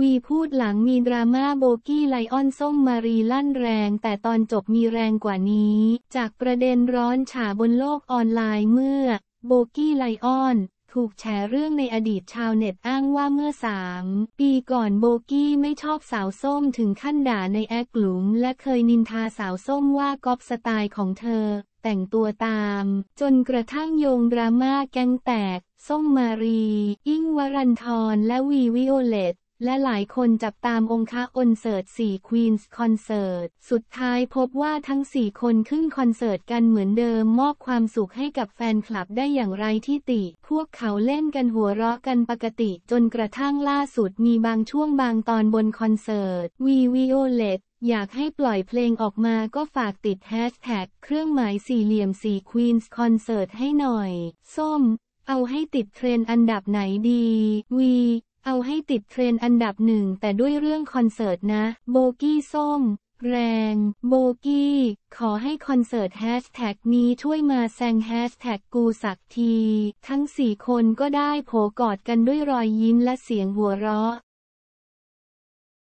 วีพูดหลังมีดราม่าโบกี้ไลออนส้มมารีลั่นแรง แต่ตอนจบมีแรงกว่านี้ จากประเด็นร้อนฉาบนโลกออนไลน์เมื่อ โบกี้ไลออนถูกแฉเรื่องในอดีตชาวเน็ตอ้างว่าเมื่อสามปีก่อนโบกี้ไม่ชอบสาวส้มถึงขั้นด่าในแอคหลุม และเคยนินทาสาวส้มว่าก๊อปสไตล์ของเธอ แต่งตัวตาม จนกระทั่งโยงดราม่าแก๊งแตก ส้มมารีอิ้งค์วรันธรและวีวิโอเลต และหลายคนจับตามองค์คอนเสิร์ต4 Queens คอนเสิร์ต สุดท้ายพบว่าทั้ง 4 คนขึ้นคอนเสิร์ตกันเหมือนเดิมมอบความสุขให้กับแฟนคลับได้อย่างไร้ที่ติ พวกเขาเล่นกันหัวเราะกันปกติจนกระทั่งล่าสุดมีบางช่วงบางตอนบนคอนเสิร์ตวีวิโอเลตอยากให้ปล่อยเพลงออกมาก็ฝากติดแฮชแท็กเครื่องหมายสี่เหลี่ยมสี่ Queens คอนเสิร์ตให้หน่อย ส้ม เอาให้ติดเทรนด์อันดับไหนดี วี เอาให้ติดเทรนด์อันดับหนึ่งแต่ด้วยเรื่องคอนเสิร์ตนะ โบกี้ส้ม แรง โบกี้ ขอให้คอนเสิร์ตแฮชแท็กนี้ช่วยมาแซงแฮชแท็กกูสักที ทั้งสี่คนก็ได้โผกอดกันด้วยรอยยิ้มและเสียงหัวเราะ